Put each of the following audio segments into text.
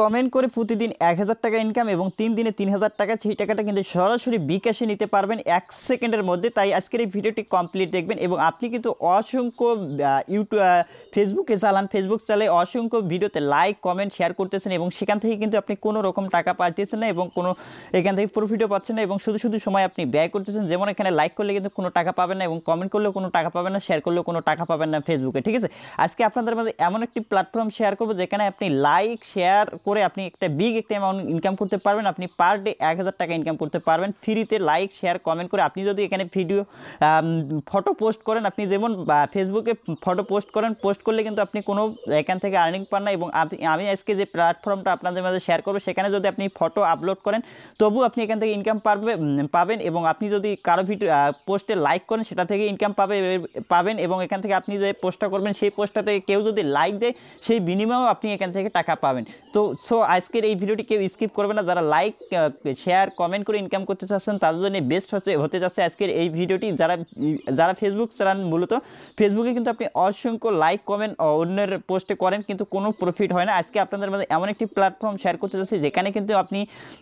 Comment করে প্রতিদিন এক হাজার টাকা ইনকাম এবং তিন দিনে তিন হাজার টাকা, সেই টাকাটা কিন্তু সরাসরি বিকাশে নিতে পারবেন এক সেকেন্ডের মধ্যে। তাই আজকের এই ভিডিওটি কমপ্লিট দেখবেন এবং আপনি কিন্তু অসংখ্য ইউটিউব ফেসবুকে চালান ফেসবুক চালে অসংখ্য ভিডিওতে লাইক কমেন্ট শেয়ার করতেছেন এবং সেখান থেকে কিন্তু আপনি কোনো রকম টাকা পাচ্ছেন না এবং কোনো, এখান থেকে প্রফিটও পাচ্ছেন না এবং শুধু শুধু সময় আপনি ব্যয় করতেছেন। যেমন এখানে লাইক করলে কিন্তু কোনো টাকা পাবেন না এবং কমেন্ট করলেও কোনো টাকা পাবেন না শেয়ার করলেও কোনো টাকা পাবেন না ফেসবুকে ঠিক আছে? আজকে আপনাদের মাঝে এমন একটি প্ল্যাটফর্ম শেয়ার করব যেখানে আপনি লাইক শেয়ার করে আপনি একটা বিগ একটা অ্যামাউন্ট ইনকাম করতে পারবেন। আপনি পার ডে এক হাজার টাকা ইনকাম করতে পারবেন। ফ্রিতে লাইক শেয়ার কমেন্ট করে আপনি যদি এখানে ভিডিও ফটো পোস্ট করেন, আপনি যেমন ফেসবুকে ফটো পোস্ট করেন পোস্ট করলে কিন্তু আপনি কোনো এখান থেকে আর্নিং পান না এবং আমি আজকে যে প্ল্যাটফর্মটা আপনাদের মাঝে শেয়ার করব, সেখানে যদি আপনি ফটো আপলোড করেন তবু আপনি এখান থেকে ইনকাম পারবে পাবেন এবং আপনি যদি কারও ভিডিও পোস্টে লাইক করেন, সেটা থেকে ইনকাম পাবে পাবেন এবং এখান থেকে আপনি যে পোস্টটা করবেন, সেই পোস্টটা থেকে কেউ যদি লাইক দেয়, সেই বিনিময়েও আপনি এখান থেকে টাকা পাবেন। তো সো আজকের এই ভিডিওটি কেউ স্কিপ করবে না। যারা লাইক শেয়ার কমেন্ট করে ইনকাম করতে চাচ্ছেন, তাদের জন্য বেস্ট হচ্ছে, হতে যাচ্ছে আজকের এই ভিডিওটি যারা যারা ফেসবুক চালান মূলত ফেসবুকে কিন্তু আপনি অসংখ্য লাইক কমেন্ট অন্যের পোস্টে করেন, কিন্তু কোনো প্রফিট হয় না। আজকে আপনাদের মধ্যে এমন একটি প্ল্যাটফর্ম শেয়ার করতে যাচ্ছি, যেখানে কিন্তু আপনি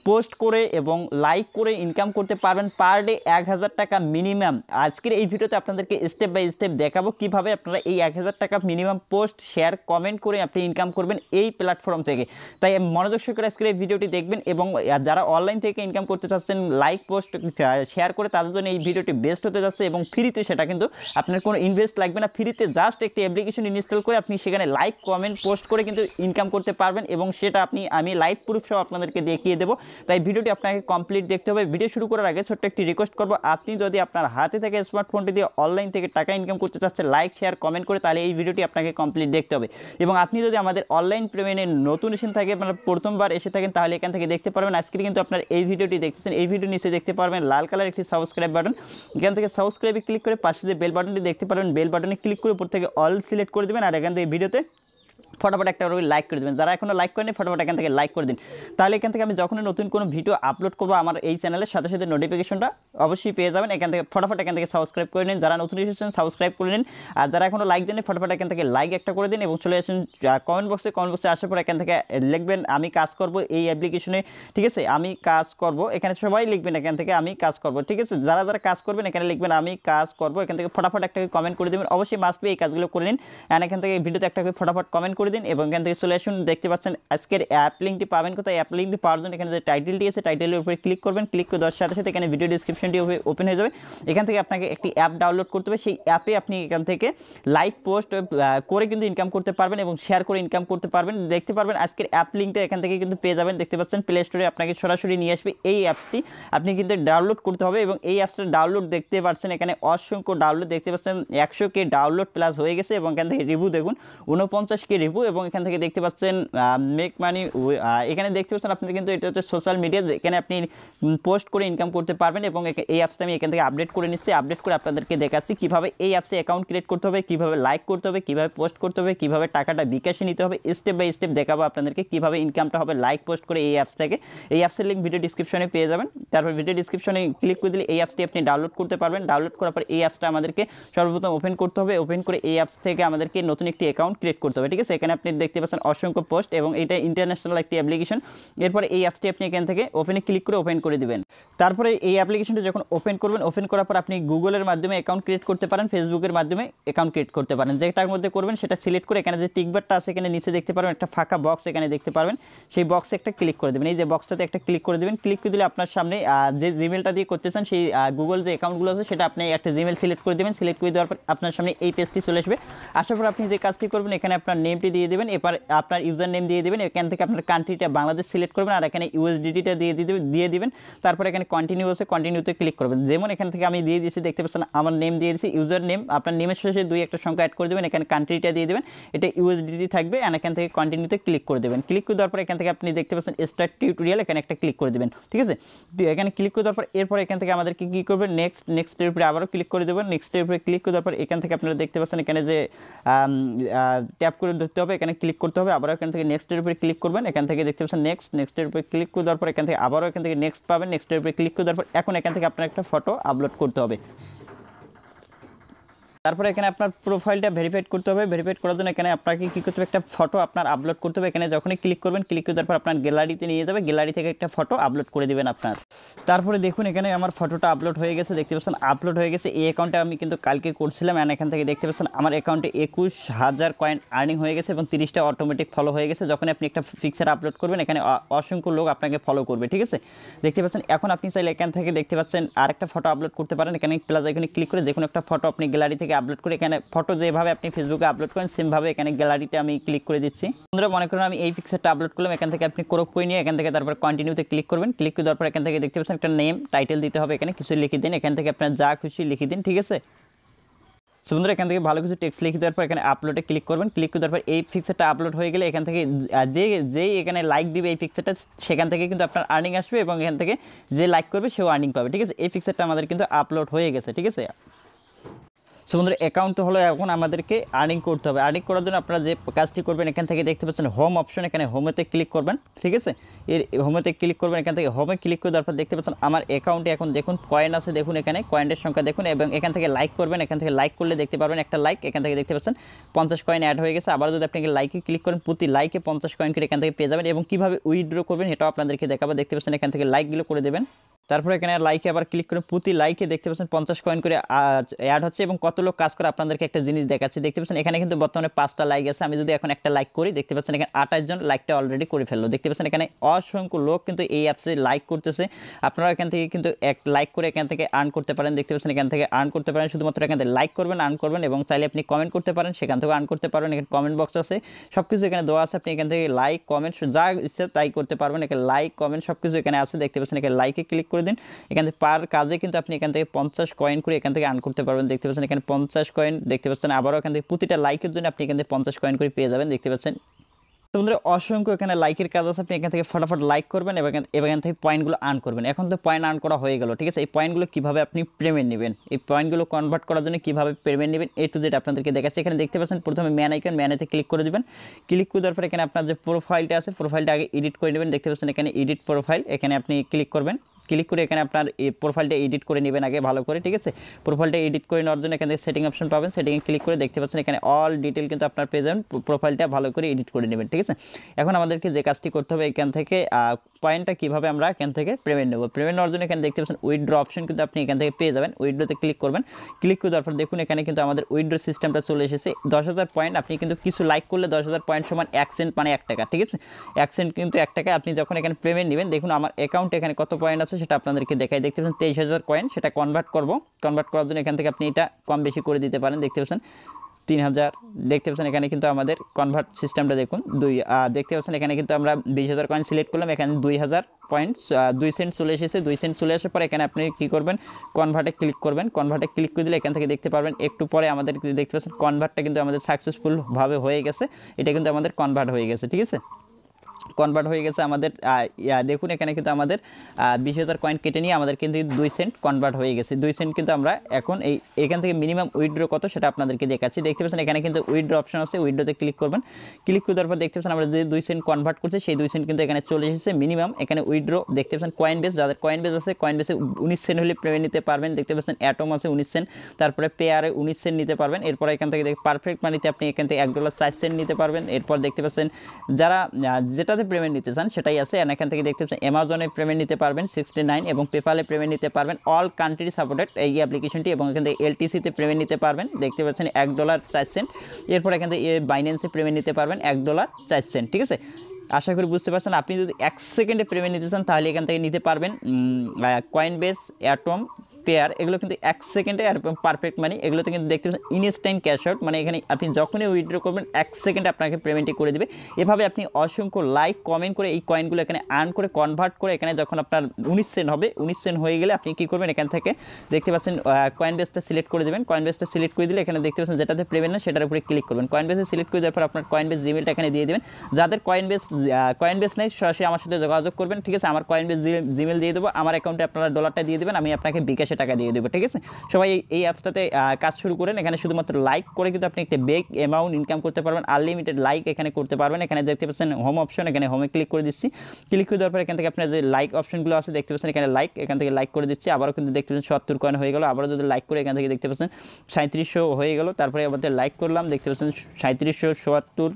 পোস্ট করে এবং লাইক করে ইনকাম করতে পারবেন পার ডে এক হাজার টাকা মিনিমাম আজকের এই ভিডিওতে আপনাদেরকে স্টেপ বাই স্টেপ দেখাবো কীভাবে আপনারা এই এক হাজার টাকা মিনিমাম পোস্ট শেয়ার কমেন্ট করে আপনি ইনকাম করবেন এই প্ল্যাটফর্ম থেকে। তাই মনোযোগ সহকারে আজকের এই ভিডিওটি দেখবেন এবং যারা অনলাইন থেকে ইনকাম করতে চাচ্ছেন লাইক পোস্ট শেয়ার করে তাদের জন্য এই ভিডিওটি বেস্ট হতে যাচ্ছে এবং ফ্রিতে সেটা কিন্তু আপনার কোনো ইনভেস্ট লাগবে না। ফ্রিতে জাস্ট একটি অ্যাপ্লিকেশন ইনস্টল করে আপনি সেখানে লাইক কমেন্ট পোস্ট করে কিন্তু ইনকাম করতে পারবেন এবং সেটা আপনি, আমি লাইভ প্রুফ সহ আপনাদেরকে দেখিয়ে দেবো। তাই ভিডিওটি আপনাকে কমপ্লিট দেখতে হবে। ভিডিও শুরু করার আগে ছোট্ট একটি রিকোয়েস্ট করব, আপনি যদি আপনার হাতে থেকে স্মার্টফোনটি দিয়ে অনলাইন থেকে টাকা ইনকাম করতে চাচ্ছেন লাইক শেয়ার কমেন্ট করে তাহলে এই ভিডিওটি আপনাকে কমপ্লিট দেখতে হবে। এবং আপনি যদি আমাদের অনলাইন পেমেন্টের নতুন এসে থাকে মানে প্রথমবার এসে থাকেন, তাহলে এখান থেকে দেখতে পারবেন। আজকে কিন্তু আপনার এই ভিডিওটি দেখতেছেন। এই ভিডিও নিচে দেখতে পারবেন লাল কালার একটি সাবস্ক্রাইব বাটন এখান থেকে সাবস্ক্রাইবে ক্লিক করে পাশে যে বেল বাটনটি দেখতে পারবেন বেল বাটনে ক্লিক করে উপর থেকে অল সিলেক্ট করে দেবেন, আর এখান থেকে ভিডিওতে ফটাফট একটা লাইক করে দেবেন। যারা এখনও লাইক করেনি ফটাফট এখান থেকে লাইক করে দিন। তাহলে এখান থেকে আমি যখনই নতুন কোনো ভিডিও আপলোড করব আমার এই চ্যানেলের সাথে সাথে নোটিফিকেশনটা অবশ্যই পেয়ে যাবেন। এখান থেকে ফটাফট এখান থেকে সাবস্ক্রাইব করে নিন। যারা নতুন এসেছেন সাবস্ক্রাইব করে নিন। আর যারা এখনও লাইক দেন ফটাফট এখান থেকে লাইক একটা করে দিন এবং চলে আসেন কমেন্ট বক্সে কমেন্ট বক্সে আসার পর এখান থেকে লিখবেন, আমি কাজ করব এই অ্যাপ্লিকেশনে ঠিক আছে? আমি কাজ করব। এখানে সবাই লিখবেন এখান থেকে, আমি কাজ করব। ঠিক আছে? যারা যারা কাজ করবেন, এখানে লিখবেন, আমি কাজ করব। এখান থেকে ফটাফট একটা কমেন্ট করে দেবেন। অবশ্যই মাসবে এই কাজগুলো করে নিন। অ্যান্ড এখান থেকে ভিডিওতে একটা ফটাফট কমেন্ট করে দিন এবং এখান থেকে চলে আসুন, দেখতে পাচ্ছেন আজকের অ্যাপ লিঙ্কটি পাবেন কোথায়? অ্যাপ লিঙ্কটি পাওয়ার জন্য এখানে যে টাইটেলটি আছে টাইটেলের উপরে ক্লিক করবেন ক্লিক করে দেওয়ার সাথে সাথে এখানে ভিডিও ডিসক্রিপশনটি ওপেন হয়ে যাবে। এখান থেকে আপনাকে একটি অ্যাপ ডাউনলোড করতে হবে, সেই অ্যাপে আপনি এখান থেকে লাইভ পোস্ট করে কিন্তু ইনকাম করতে পারবেন এবং শেয়ার করে ইনকাম করতে পারবেন। দেখতে পারবেন আজকের অ্যাপ লিঙ্কটা এখান থেকে কিন্তু পেয়ে যাবেন। দেখতে পাচ্ছেন প্লে স্টোরে আপনাকে সরাসরি নিয়ে আসবে। এই অ্যাপসটি আপনি কিন্তু ডাউনলোড করতে হবে এবং এই অ্যাপসটা ডাউনলোড দেখতে পাচ্ছেন এখানে অসংখ্য ডাউনলোড দেখতে পাচ্ছেন একশো কে ডাউনলোড প্লাস হয়ে গেছে এবং এখান থেকে রিভিউ দেখুন উনপঞ্চাশ কে রিভিউ এবং এখান থেকে দেখতে পাচ্ছেন মেক মানি এখানে দেখতে পাচ্ছেন আপনি কিন্তু এটা হচ্ছে সোশ্যাল মিডিয়া এখানে আপনি পোস্ট করে ইনকাম করতে পারবেন এবং এই অ্যাপসটা আমি এখান থেকে আপডেট করে নিচ্ছি। আপডেট করে আপনাদেরকে দেখাচ্ছি কীভাবে এই অ্যাপসে অ্যাকাউন্ট ক্রিয়েট করতে হবে, কীভাবে লাইক করতে হবে, কীভাবে পোস্ট করতে হবে, কীভাবে টাকাটা বিকাশে নিতে হবে। স্টেপ বাই স্টেপ দেখাবো আপনাদেরকে কীভাবে ইনকামটা হবে লাইক পোস্ট করে এই অ্যাপস থেকে। এই অ্যাপসের লিঙ্ক ভিডিও ডিসক্রিপশনে পেয়ে যাবেন। তারপর ভিডিও ডিসক্রিপশনে ক্লিক করে দিলে এই অ্যাপসটি আপনি ডাউনলোড করতে পারবেন। ডাউনলোড করার পর এই অ্যাপসটা আমাদেরকে সর্বপ্রথম ওপেন করতে হবে। ওপেন করে এই অ্যাপস থেকে আমাদেরকে নতুন একটি অ্যাকাউন্ট ক্রিয়েট করতে হবে, ঠিক আছে? এখানে আপনি দেখতে পাচ্ছেন অসংখ্য পোস্ট এবং এটা ইন্টারন্যাশনাল একটি অ্যাপ্লিকেশন এরপরে এই অ্যাপসটি আপনি এখান থেকে ওপেনে ক্লিক করে ওপেন করে দিবেন। তারপরে এই অ্যাপ্লিকেশনটা যখন ওপেন করবেন ওপেন করার পর আপনি গুগলের মাধ্যমে অ্যাকাউন্ট ক্রিয়েট করতে পারেন ফেসবুকের মাধ্যমে অ্যাকাউন্ট ক্রিয়েট করতে পারেন। যেটার মধ্যে করবেন সেটা সিলেক্ট করে এখানে যে টিকবারটা আছে এখানে নিচে দেখতে পারবেন, একটা ফাঁকা বক্স এখানে দেখতে পারবেন। সেই বক্সে একটা ক্লিক করে দেবেন। এই যে বক্সটাতে একটা ক্লিক করে দেবেন। ক্লিক করে দিলে আপনার সামনে যে জিমেলটা দিয়ে করতে চান, সেই গুগল যে অ্যাকাউন্টগুলো আছে সেটা আপনি একটা জিমেল সিলেক্ট করে দেবেন। সিলেক্ট করে দেওয়ার পর আপনার সামনে এই পেজটি চলে আসবে। আসার পর আপনি যে কাজটি করবেন, এখানে আপনার নেমটি দিয়ে দেবেন এবার আপনার ইউজার নেম দিয়ে দেবেন, এখান থেকে আপনার কান্ট্রিটা বাংলাদেশ সিলেক্ট করবেন, আর এখানে ইউএসডিটিটা দিয়ে দিতে দিয়ে দিবেন। তারপর এখানে কন্টিনিউ আছে কন্টিনিউতে ক্লিক করবেন। যেমন এখান থেকে আমি দিয়ে দিয়েছি, দেখতে পাচ্ছেন আমার নেম দিয়ে দিয়েছি ইউজার নেম আপনার নেমের শেষে দুই একটা সংখ্যা অ্যাড করে দেবেন, এখানে কান্ট্রিটা দিয়ে দেবেন, এটা ইউএসডিটি থাকবে আর এখান থেকে কন্টিনিউতে ক্লিক করে দেবেন। ক্লিক করে দেওয়ার পর এখান থেকে আপনি দেখতে পাচ্ছেন স্টার্ট টিউটোরিয়াল এখানে একটা ক্লিক করে দেবেন, ঠিক আছে? এখানে ক্লিক করে দেওয়ার পর এরপর এখান থেকে আমাদেরকে কী করবেন নেক্সট নেক্সটের উপরে আবারও ক্লিক করে দেবেন। নেক্সটের উপরে ক্লিক করে দেওয়ার পর এখান থেকে আপনারা দেখতে পাচ্ছেন এখানে যে ট্যাপ করে ধরতে হবে, এখানে ক্লিক করতে হবে, আবার এখান থেকে নেক্সটের উপরে ক্লিক করবেন, এখান থেকে দেখতে পাচ্ছেন নেক্সট নেক্সটের উপরে ক্লিক করে দেওয়ার পর এখান থেকে আবারও এখান থেকে নেক্সট পাবেন নেক্সটের উপরে ক্লিক করে দেওয়ার পর এখন এখান থেকে আপনার একটা ফটো আপলোড করতে হবে। তারপরে এখানে আপনার প্রোফাইলটা ভেরিফাইড করতে হবে। ভেরিফাইড করার জন্য এখানে আপনাকে কী করতে হবে? একটা ফটো আপনার আপলোড করতে হবে। এখানে যখনই ক্লিক করবেন ক্লিক করে তারপর আপনার গ্যালারিতে নিয়ে যাবে। গ্যালারি থেকে একটা ফটো আপলোড করে দেবেন আপনার। তারপরে দেখুন, এখানে আমার ফটোটা আপলোড হয়ে গেছে। দেখতে পাচ্ছেন আপলোড হয়ে গেছে। এই অ্যাকাউন্টে আমি কিন্তু কালকে করছিলাম অ্যান্ড এখান থেকে দেখতে পাচ্ছেন, আমার অ্যাকাউন্টে একুশ হাজার কয়েন আর্নিং হয়ে গেছে এবং তিরিশটা অটোমেটিক ফলো হয়ে গেছে। যখন আপনি একটা পিকচার আপলোড করবেন, এখানে অসংখ্য লোক আপনাকে ফলো করবে, ঠিক আছে? দেখতে পাচ্ছেন, এখন আপনি চাইলে এখান থেকে দেখতে পাচ্ছেন, আরেকটা ফটো আপলোড করতে পারেন। এখানে প্লাস এখানে ক্লিক করে যে কোনো একটা ফটো আপনি গ্যালারি থেকে আপলোড করে এখানে ফটো যেভাবে আপনি ফেসবুকে আপলোড করেন সেমভাবে এখানে গ্যালারিতে আমি ক্লিক করে দিচ্ছি। বন্ধুরা, মনে করেন আমি এই পিকচারটা আপলোড করলাম, এখান থেকে আপনি ক্রপ করে নিয়ে এখান থেকে তারপর কন্টিনিউতে ক্লিক করবেন। ক্লিক করে দেওয়ার পর এখান থেকে দেখতে পাচ্ছেন একটা নেম টাইটেল দিতে হবে এখানে, কিছু লিখে দিন, এখান থেকে আপনার যা খুশি লিখে দিন, ঠিক আছে? সো বন্ধুরা, এখান থেকে ভালো কিছু টেক্সট লিখে দেওয়ার পর এখানে আপলোডে ক্লিক করবেন। ক্লিক করে দেওয়ার পর এই পিকচারটা আপলোড হয়ে গেলে এখান থেকে যে, যেই এখানে লাইক দিবে এই পিকচারটা সেখান থেকে কিন্তু আপনার আর্নিং আসবে এবং এখান থেকে যে লাইক করবে সেও আর্নিং পাবে, ঠিক আছে? এই পিকচারটা আমাদের কিন্তু আপলোড হয়ে গেছে, ঠিক আছে? সো বন্ধুরা অ্যাকাউন্ট হলো এখন আমাদেরকে আর্নিং করতে হবে। আর্নিং করার জন্য আপনারা যে কাজটি করবেন, এখান থেকে দেখতে পাচ্ছেন হোম অপশন এখানে হোমেতে ক্লিক করবেন, ঠিক আছে? এর হোমেতে ক্লিক করবেন, এখান থেকে হোমে ক্লিক করে দেওয়ার পর দেখতে পাচ্ছেন আমার অ্যাকাউন্টে এখন দেখুন কয়েন আছে, দেখুন এখানে কয়েনের সংখ্যা দেখুন এবং এখান থেকে লাইক করবেন, এখান থেকে লাইক করলে দেখতে পারবেন একটা লাইক এখান থেকে দেখতে পাচ্ছেন পঞ্চাশ কয়েন অ্যাড হয়ে গেছে। আবার যদি আপনি লাইকে ক্লিক করেন, প্রতি লাইকে পঞ্চাশ কয়েন করে এখান থেকে পেয়ে যাবেন এবং কীভাবে উইথড্র করবেন, এটাও আপনাদেরকে দেখাবো। দেখতে পাচ্ছেন এখান থেকে লাইকগুলো করে দেবেন। তারপরে এখানে লাইকে আবার ক্লিক করে প্রতি লাইকে দেখতে পাচ্ছেন পঞ্চাশ কয়েন করে অ্যাড হচ্ছে এবং কত লোক কাজ করে আপনাদেরকে একটা জিনিস দেখাচ্ছে। দেখতে পাচ্ছেন এখানে কিন্তু বর্তমানে পাঁচটা লাইক আছে। আমি যদি এখন একটা লাইক করি, দেখতে পাচ্ছেন এখানে আঠাশ জন লাইকটা অলরেডি করে ফেলল। দেখতে পাচ্ছেন এখানে অসংখ্য লোক কিন্তু এই অ্যাপসে লাইক করতেছে। আপনারা এখান থেকে কিন্তু এক লাইক করে এখান থেকে আর্ন করতে পারেন। দেখতে পাচ্ছেন এখান থেকে আর্ন করতে পারেন। শুধুমাত্র এখান থেকে লাইক করবেন আর্ন করবেন এবং চাইলে আপনি কমেন্ট করতে পারেন। সেখান থেকে আর্ন করতে পারবেন। এখানে কমেন্ট বক্স আছে। সব কিছু এখানে দেওয়া আছে। আপনি এখান থেকে লাইক কমেন্ট যা ইচ্ছে তাই করতে পারবেন। এখানে লাইক কমেন্ট সব কিছু এখানে আছে। দেখতে পাচ্ছেন এখানে লাইকে ক্লিক করে দিন। এখান থেকে পার কাজে কিন্তু আপনি এখান থেকে পঞ্চাশ কয়েন করে এখান থেকে আর্ন করতে পারবেন। দেখতে পাচ্ছেন এখানে পঞ্চাশ কয়েন দেখতে পাচ্ছেন আবারও এখান থেকে প্রতিটা লাইকের জন্য আপনি এখান থেকে পঞ্চাশ কয়েন করে পেয়ে যাবেন। দেখতে পাচ্ছেন। তো বন্ধুরা, অসংখ্য এখানে লাইকের কাজ আছে। আপনি এখান থেকে ফটাফট লাইক করবেন এবং এখান- থেকে পয়েন্টগুলো আর্ন করবেন। এখন তো পয়েন্ট আর্ন করা হয়ে গেল, ঠিক আছে? এই পয়েন্টগুলো কীভাবে আপনি পেমেন্ট নেবেন? এই পয়েন্টগুলো কনভার্ট করার জন্য কীভাবে পেমেন্ট নেবেন? এ টু জেড আপনাদেরকে দেখাচ্ছে। এখানে দেখতে পাচ্ছেন প্রথমে ম্যান আইকন ম্যানেতে ক্লিক করে দেবেন। ক্লিক করে দেওয়ার পর এখানে আপনার যে প্রোফাইলটা আছে প্রোফাইলটা আগে এডিট করে নেবেন। দেখতে পাচ্ছেন এখানে এডিট প্রোফাইল এখানে আপনি ক্লিক করবেন। ক্লিক করে এখানে আপনার প্রোফাইলটা এডিট করে নেবেন আগে ভালো করে, ঠিক আছে? প্রোফাইলটা এডিট করে নেওয়ার জন্য এখানে সেটিং অপশন পাবেন। সেটিংয়ে ক্লিক করে দেখতে পাচ্ছেন এখানে অল ডিটেল কিন্তু আপনার পেয়ে যাবেন। প্রোফাইলটা ভালো করে এডিট করে নেবেন, ঠিক আছে? এখন আমাদেরকে যে কাজটি করতে হবে এখান থেকে পয়েন্টটা কীভাবে আমরা এখান থেকে পেমেন্ট নেব? পেমেন্ট নেওয়ার জন্য এখানে দেখতে পাচ্ছেন উইড্রো অপশন কিন্তু আপনি এখান থেকে পেয়ে যাবেন। উইড্রোতে ক্লিক করবেন। ক্লিক করে দেওয়ার পর দেখুন এখানে কিন্তু আমাদের উইথড্র সিস্টেমটা চলে এসেছে। দশ হাজার পয়েন্ট আপনি কিন্তু কিছু লাইক করলে দশ হাজার পয়েন্ট সমান এক সেন্ট মানে এক টাকা, ঠিক আছে? এক সেন্ট কিন্তু এক টাকা আপনি যখন এখানে পেমেন্ট নেবেন, দেখুন আমার অ্যাকাউন্টে এখানে কত পয়েন্ট আছে? সেটা আপনাদেরকে দেখাই। দেখতে পাচ্ছেন তেইশ হাজার কয়েন সেটা কনভার্ট করব। কনভার্ট করার জন্য এখান থেকে আপনি এটা কম বেশি করে দিতে পারেন। দেখতে পাচ্ছেন তিন হাজার, দেখতে পাচ্ছেন এখানে কিন্তু আমাদের কনভার্ট সিস্টেমটা দেখুন, দুই দেখতে পাচ্ছেন এখানে কিন্তু আমরা বিশ হাজার কয়েন সিলেক্ট করলাম, এখানে দুই হাজার পয়েন্ট দুই সেন্ট চলে এসেছে, দুই সেন্ট চলে আসার পর এখানে আপনি কী করবেন? কনভার্টে ক্লিক করবেন। কনভার্টে ক্লিক করে দিলে এখান থেকে দেখতে পারবেন, একটু পরে আমাদের দেখতে পাচ্ছেন কনভার্টটা কিন্তু আমাদের সাকসেসফুলভাবে হয়ে গেছে। এটা কিন্তু আমাদের কনভার্ট হয়ে গেছে, ঠিক আছে? কনভার্ট হয়ে গেছে আমাদের দেখুন এখানে কিন্তু আমাদের বিশ হাজার কয়েন কেটে নিয়ে আমাদের কিন্তু দুই সেন্ট কনভার্ট হয়ে গেছে। দুই সেন্ট কিন্তু আমরা এখন এই এখান থেকে মিনিমাম উইথড্র কত সেটা আপনাদেরকে দেখাচ্ছি। দেখতে পাচ্ছেন এখানে কিন্তু উইড্রো অপশন আছে উইড্রোতে ক্লিক করবেন। ক্লিক করে দেওয়ার পর দেখতে পাচ্ছেন আমরা যে দুই সেন্ট কনভার্ট করছি সেই দুই সেন্ট কিন্তু এখানে চলে এসেছে মিনিমাম এখানে উইড্রো দেখতে পাচ্ছেন কয়েন বেস যাদের কয়েন বেস আছে কয়েন বেসে উনিশ সেন্ট হলে পেমেন্ট নিতে পারবেন। দেখতে পাচ্ছেন অ্যাটম আছে উনিশ সেন্ট তারপরে পেয়ারে উনিশ সেন্ট নিতে পারবেন। এরপর এখান থেকে পারফেক্ট মানিতে আপনি এখান থেকে এক ডলার চার সেন্ট নিতে পারবেন। এরপর দেখতে পাচ্ছেন যারা আহ, যেটাতে পেমেন্ট নিতে চান, সেটাই আছে। এখান থেকে দেখতে পাচ্ছেন অ্যামাজনে পেমেন্ট নিতে পারবেন সিক্সটি নাইন এবং পেপালে পেমেন্ট নিতে পারবেন। অল কান্ট্রি সাপোর্টেড এই অ্যাপ্লিকেশনটি এবং এখান থেকে এলটিসিতে পেমেন্ট নিতে পারবেন। দেখতে পাচ্ছেন এক ডলার চার সেন্ট এরপর এখান থেকে বাইন্যান্সে পেমেন্ট নিতে পারবেন এক ডলার চার সেন্ট ঠিক আছে? আশা করি বুঝতে পারছেন, আপনি যদি এক সেকেন্ডে পেমেন্ট নিতে চান, তাহলে এখান থেকে নিতে পারবেন কয়েন বেস অ্যাটম পেয়ার এগুলো কিন্তু এক সেকেন্ডে আর পারফেক্ট মানি এগুলোতে কিন্তু দেখতে পাচ্ছেন ইনস্ট্যান্ট ক্যাশ আউট মানে এখানে আপনি যখনই উইথড্র করবেন, এক সেকেন্ডে আপনাকে পেমেন্টটি করে দেবে। এভাবে আপনি অসংখ্য লাইক কমেন্ট করে এই কয়েনগুলো এখানে আর্ন করে কনভার্ট করে এখানে যখন আপনার উনিশ সেন্ট হবে, উনিশ সেন্ট হয়ে গেলে আপনি কী করবেন এখান থেকে? দেখতে পাচ্ছেন কয়েন বেসটা সিলেক্ট করে দেবেন। কয়েন বেসটা সিলেক্ট করে দিলে এখানে দেখতে পাচ্ছেন যেটাতে পেমেন্ট না, সেটার উপরে ক্লিক করবেন। কয়েন বেসে সিলেক্ট করে দেওয়ার পর আপনার কয়েন বেস জিমেলটা এখানে দিয়ে দেবেন। যাদের কয়েন বেস কয়েন বেস নেই, সরাসরি আমার সাথে যোগাযোগ করবেন। ঠিক আছে, আমার কয়েন বেস জিমেল দিয়ে দেবো। আমার অ্যাকাউন্টে আপনারা ডলারটা দিয়ে দেবেন, আমি আপনাকে বিকাশে বিকাশে টাকা দিয়ে দেবো, ঠিক আছে? সবাই এই- অ্যাপসটাতে কাজ শুরু করেন। এখানে শুধুমাত্র লাইক করে কিন্তু আপনি একটা বেগ অ্যামাউন্ট ইনকাম করতে পারবেন। আনলিমিটেড লাইক এখানে করতে পারবেন। এখানে দেখতে পাচ্ছেন হোম অপশন এখানে হোমে ক্লিক করে দিচ্ছি। ক্লিক করে দেওয়ার পর এখান থেকে আপনার যে লাইক অপশনগুলো আছে, দেখতে পাচ্ছেন এখানে লাইক এখান থেকে লাইক করে দিচ্ছি। আবারও কিন্তু দেখতে পাচ্ছেন সত্তর কয়েন হয়ে গেল। আবারও যদি লাইক করে এখান থেকে দেখতে পাচ্ছেন সাঁত্রিশশো হয়ে গেল। তারপরে আমাদের লাইক করলাম। দেখতে পাচ্ছেন সাঁত্রিশশো চুয়াত্তর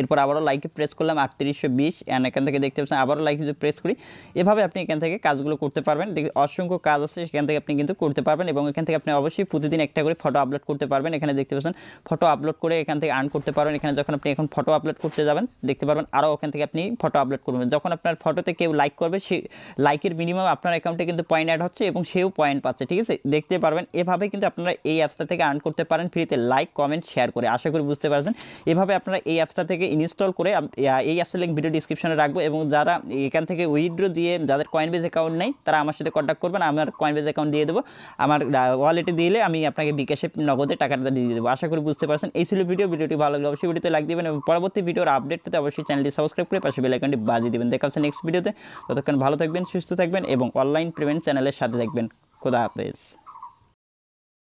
এরপর আবারও লাইকে প্রেস করলাম আটত্রিশশো বিশ অ্যান্ড এখান থেকে দেখতে পাচ্ছেন আবারও লাইক যদি প্রেস করি, এভাবে আপনি এখান থেকে কাজগুলো করতে পারবেন। দেখি, অসংখ্য কাজ আছে, সেখান থেকে আপনি কিন্তু করতে পারবেন, এবং এখান থেকে আপনি অবশ্যই প্রতিদিন একটা করে ফটো আপলোড করতে পারবেন। এখানে দেখতে পাচ্ছেন ফটো আপলোড করে এখান থেকে আর্ন করতে পারবেন। এখানে যখন আপনি এখন ফটো আপলোড করতে যাবেন, দেখতে পারবেন, আরও ওখান থেকে আপনি ফটো আপলোড করবেন। যখন আপনার ফটোতে কেউ লাইক করবে, সে লাইকের মিনিমাম আপনার অ্যাকাউন্টে কিন্তু পয়েন্ট অ্যাড হচ্ছে, এবং সেও পয়েন্ট পাচ্ছে, ঠিক আছে? দেখতে পারবেন, এভাবে কিন্তু আপনারা এই অ্যাপসটা থেকে আর্ন করতে পারেন। ফ্রিতে লাইক কমেন্ট শেয়ার করে, আশা করি বুঝতে পারছেন। এভাবে আপনারা এই অ্যাপসটা থেকে ইনস্টল করে এই অ্যাপসের লিঙ্ক ভিডিও ডিসক্রিপশনে রাখব এবং যারা এখান থেকে উইথড্রো দিয়ে যাদের কয়েনবেজ অ্যাকাউন্ট নেই, তারা আমার সাথে কন্ট্যাক্ট করবেন আমার কয়েনবেজ অ্যাকাউন্ট দিয়ে দেবো। আমার ওয়ালেটে দিলে আমি আপনাকে বিকাশে নগদে টাকাটা দিয়ে দেবো। আশা করি বুঝতে পারছেন। এই ছিল ভিডিও ভিডিওটি ভালো লাগলে অবশ্যই ভিডিওতে লাইক দিবেন এবং পরবর্তী ভিডিওর আপডেট পেতে অবশ্যই চ্যানেলটি সাবস্ক্রাইব করে পাশে বেল আইকনটি বাজিয়ে দেবেন। দেখা হচ্ছে নেক্সট ভিডিওতে ততক্ষণ ভালো থাকবেন, সুস্থ থাকবেন এবং অনলাইন পেমেন্ট চ্যানেলের সাথে থাকবেন। খোদা হাফেজ।